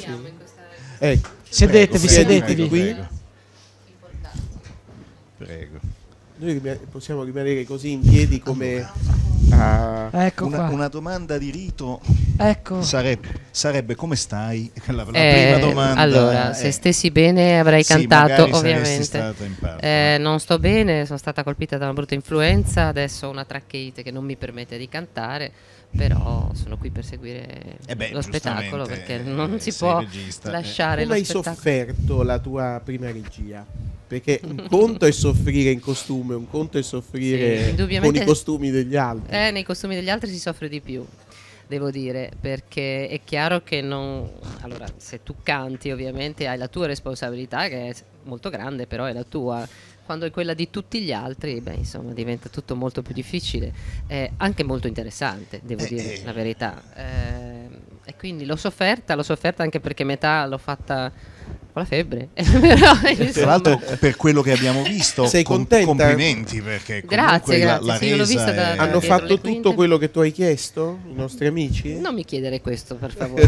siamo in questa... Ecco, sedetevi, prego, sedetevi qui. Prego. prego. Noi possiamo rimanere così in piedi come a- Ecco Una, una domanda di rito Ecco. sarebbe, sarebbe come stai? La, la Eh, prima domanda. allora, è- se stessi bene avrei Sì, cantato, ovviamente. stata in parte. Eh, non sto bene, sono stata colpita da una brutta influenza, adesso ho una traccheite che non mi permette di cantare, però sono qui per seguire Eh beh, lo spettacolo perché eh, non si sei può regista, eh. lasciare come lo hai sofferto la tua prima regia? Perché un conto è soffrire in costume, un conto è Sì, soffrire con indubbiamente- i costumi degli altri. Eh, nei costumi degli altri si soffre di più, devo dire, perché è chiaro che non... Allora, se tu canti ovviamente hai la tua responsabilità che è molto grande, però è la tua. Quando è quella di tutti gli altri, beh, insomma, diventa tutto molto più difficile, eh, anche molto interessante, devo Eh, dire eh. la verità. Eh, e quindi l'ho sofferta, l'ho sofferta anche perché metà l'ho fatta con la febbre. Però, Tra l'altro, per quello che abbiamo visto, Sei com- contenta? complimenti perché Grazie, comunque la- grazie, la, sì, resa vista da- è- da- Hanno fatto tutto quello che tu hai chiesto, i nostri amici? Non mi chiedere questo, per favore.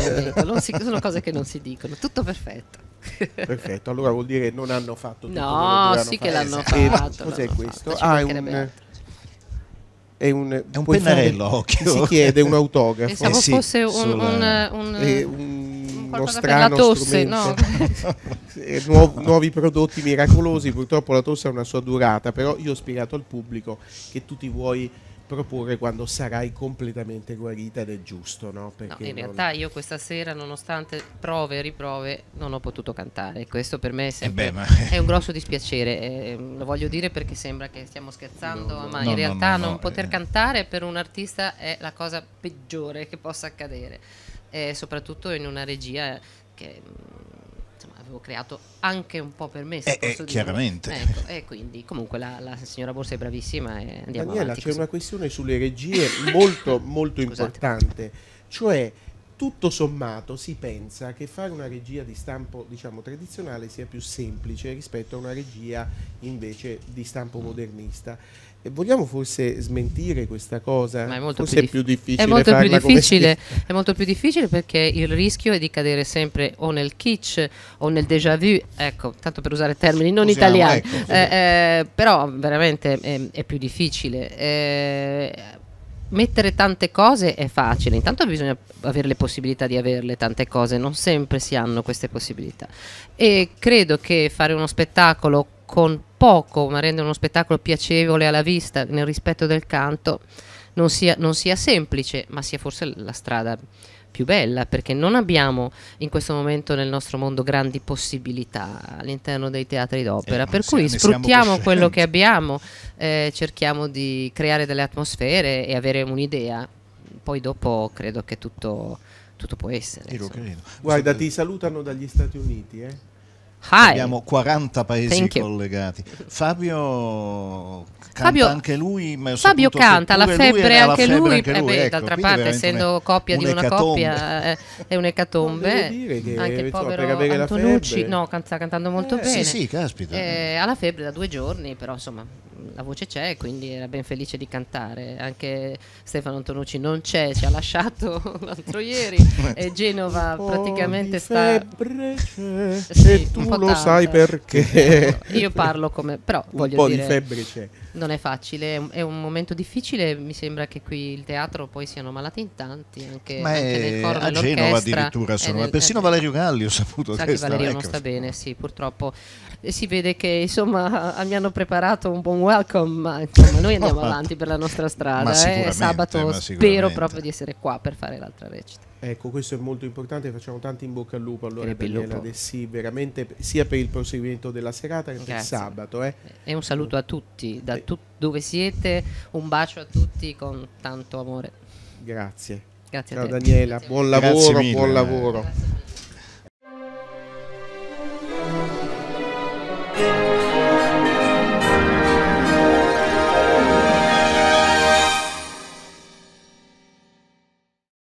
Si- sono cose che non si dicono. Tutto perfetto. Perfetto, allora vuol dire che non hanno fatto tutto No, che sì che fare. l'hanno fatto, Cos'è l'hanno questo? fatto, Ah, è un, è un, È un puoi fare- pennarello, a occhio. Si chiede un autografo. Pensavo Eh sì, fosse un, sulla- un, un- un- un uno qualcosa per la strano tosse, no? strumento. Eh, nuov- nuovi prodotti miracolosi, purtroppo la tosse ha una sua durata, però io ho spiegato al pubblico che tu ti vuoi proporre quando sarai completamente guarita ed è giusto, no? No, in non- realtà io questa sera, nonostante prove e riprove, non ho potuto cantare. Questo per me è sempre beh, ma- è un grosso dispiacere. eh, lo voglio dire perché sembra che stiamo scherzando, No, no. ma No, in no, realtà no, no, non poter eh. cantare per un artista è la cosa peggiore che possa accadere. E soprattutto in una regia che mm, insomma, avevo creato anche un po' per me. Se Eh, eh, chiaramente. Ecco, e quindi comunque la, la signora Borsa è bravissima e andiamo Daniela, avanti c'è così. una questione sulle regie molto, molto Scusate. importante, cioè tutto sommato si pensa che fare una regia di stampo diciamo tradizionale sia più semplice rispetto a una regia invece di stampo modernista. E vogliamo forse smentire questa cosa? Ma è molto forse più è più difficile. È molto più difficile, è molto più difficile perché il rischio è di cadere sempre o nel kitsch o nel déjà vu, ecco, tanto per usare termini non Usiamo, italiani, ecco. Eh, eh, però veramente è, è più difficile. Eh, mettere tante cose è facile, intanto bisogna avere le possibilità di averle tante cose, non sempre si hanno queste possibilità. E credo che fare uno spettacolo con poco, ma rendere uno spettacolo piacevole alla vista nel rispetto del canto, non sia, non sia semplice, ma sia forse la strada più bella, perché non abbiamo in questo momento nel nostro mondo grandi possibilità all'interno dei teatri d'opera, Eh, per cui sfruttiamo quello che abbiamo, eh, cerchiamo di creare delle atmosfere e avere un'idea, poi dopo credo che tutto, tutto può essere. Guarda, ti salutano dagli Stati Uniti, eh? Hi. Abbiamo 40 paesi Thank you. collegati. Fabio canta Fabio- anche lui, ma Fabio canta, la febbre anche febbre lui, anche eh lui, beh, ecco, d'altra parte essendo un- coppia di una coppia eh, è un'ecatombe, anche il povero Antonucci, no, can- sta cantando molto Eh, bene. Sì, sì, caspita. Eh, ha la febbre da due giorni, però insomma la voce c'è, quindi era ben felice di cantare. Anche Stefano Antonucci non c'è, ci ha lasciato l'altro ieri e Genova po' praticamente sta... febbre c'è, Sì, e tu lo tanta. sai perché. Io parlo come... però un voglio po' dire... di febbre c'è. Non è facile, è un, momento difficile, mi sembra che qui il teatro poi siano malati in tanti, anche, ma anche nel coro, a Genova addirittura sono, nel- persino eh, Valerio Galli ho saputo Sa che sta- Valerio ecco, non sta bene, sì, purtroppo E si vede che insomma mi hanno preparato un buon welcome, ma insomma noi andiamo avanti per la nostra Ma strada. eh. sicuramente, Sabato ma spero proprio di essere qua per fare l'altra recita. Ecco, questo è molto importante, facciamo tanti in bocca al lupo allora E Daniela. De Sì, veramente sia per il proseguimento della serata che per Grazie. sabato. Eh. E un saluto a tutti, da Eh. tut- dove siete, un bacio a tutti con tanto amore. Grazie. Grazie Ciao a te. Daniela, Grazie buon lavoro, buon lavoro.